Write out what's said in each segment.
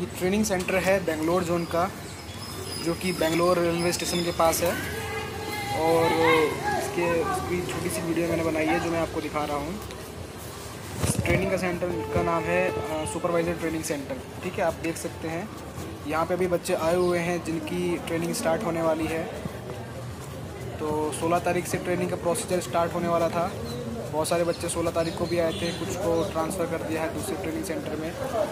ये training centre है Bangalore zone का, जो कि बेंगलोर रेलवे स्टेशन के पास है। और इसके, इसकी छोटी सी वीडियो मैंने बनाई है जो मैं आपको दिखा रहा हूँ। ट्रेनिंग का सेंटर का नाम है सुपरवाइज़र ट्रेनिंग सेंटर ठीक है, आप देख सकते हैं। यहाँ पे अभी बच्चे आए हुए हैं जिनकी ट्रेनिंग स्टार्ट होने वाली है। तो 16 तारीख से ट्रेनिंग का प्रोसीजर स्टार्ट होने वाला था। बहुत सारे बच्चे 16 तारीख को भी आए थे, कुछ को ट्रांसफ़र कर दिया है दूसरे ट्रेनिंग सेंटर में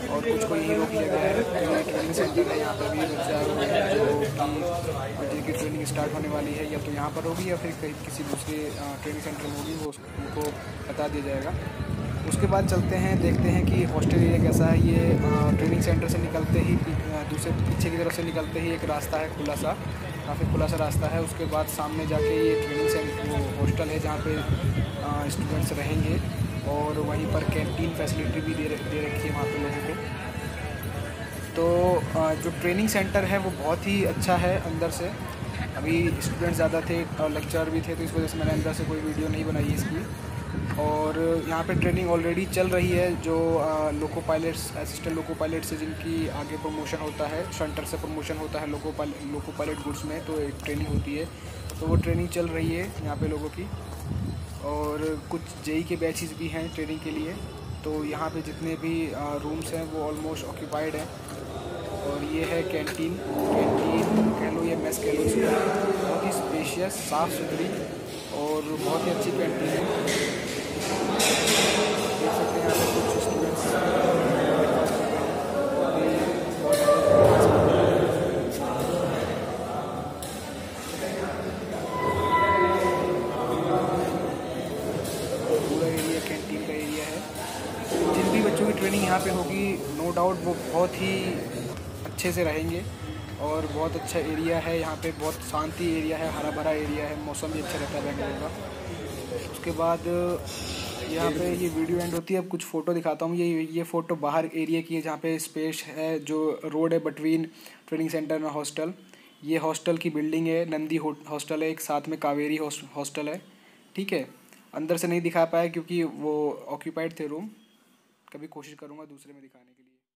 और कुछ को यहीं रोक लिया गया है। तो ट्रेनिंग सेंटर है, यहाँ पर भी बच्चे आए हुए हैं, जो कि जिनकी ट्रेनिंग स्टार्ट होने वाली है, या तो यहाँ पर होगी या फिर कहीं किसी दूसरे ट्रेनिंग सेंटर में होगी, वो उनको बता दिया जाएगा। उसके बाद चलते हैं, देखते हैं कि हॉस्टल एरिया कैसा है। ये ट्रेनिंग सेंटर से निकलते ही दूसरे, पीछे की तरफ़ से निकलते ही एक रास्ता है खुला सा काफ़ी खुला सा रास्ता है। उसके बाद सामने जाके ये ट्रेनिंग सेंटर हॉस्टल है जहाँ पे स्टूडेंट्स रहेंगे और वहीं पर कैंटीन फैसिलिटी भी दे दे रखी है वहाँ पर लोगों को। तो जो ट्रेनिंग सेंटर है वो बहुत ही अच्छा है अंदर से। अभी स्टूडेंट ज़्यादा थे और लेक्चर भी थे तो इस वजह से मैंने अंदर से कोई वीडियो नहीं बनाई इसकी। और यहाँ पे ट्रेनिंग ऑलरेडी चल रही है जो loco pilots assistant loco pilot से जिनकी आगे प्रमोशन होता है शंटर से प्रमोशन होता है loco pilot loco pilot goods में तो एक ट्रेनिंग होती है। तो वो ट्रेनिंग चल रही है यहाँ पे लोगों की। और कुछ जेई के बैचेस भी हैं ट्रेनिंग के लिए। तो यहाँ पे जितने भी रूम्स हैं वो ऑलमोस्ट ऑक्यूपाइड हैं। और ये है कैंटीन कैंटीन कह लो या मेस कह लो बहुत ही स्पेशियस साफ़ सुथरी और बहुत ही अच्छी कैंटीन ट्रेनिंग यहाँ पे होगी नो डाउट वो बहुत ही अच्छे से रहेंगे और बहुत अच्छा एरिया है यहाँ पे, बहुत शांति एरिया है हरा भरा एरिया है, मौसम भी अच्छा रहता है बेंगलोर का। उसके बाद यहाँ पे ये वीडियो एंड होती है, अब कुछ फ़ोटो दिखाता हूँ। ये ये फ़ोटो बाहर एरिया की है जहाँ पे स्पेस है, जो रोड है बिटवीन ट्रेनिंग सेंटर और हॉस्टल ये हॉस्टल की बिल्डिंग है नंदी हॉस्टल है, एक साथ में कावेरी हॉस्टल है। ठीक है? अंदर से नहीं दिखा पाया क्योंकि वो ऑक्यूपाइड थे रूम कभी कोशिश करूँगा दूसरे में दिखाने के लिए।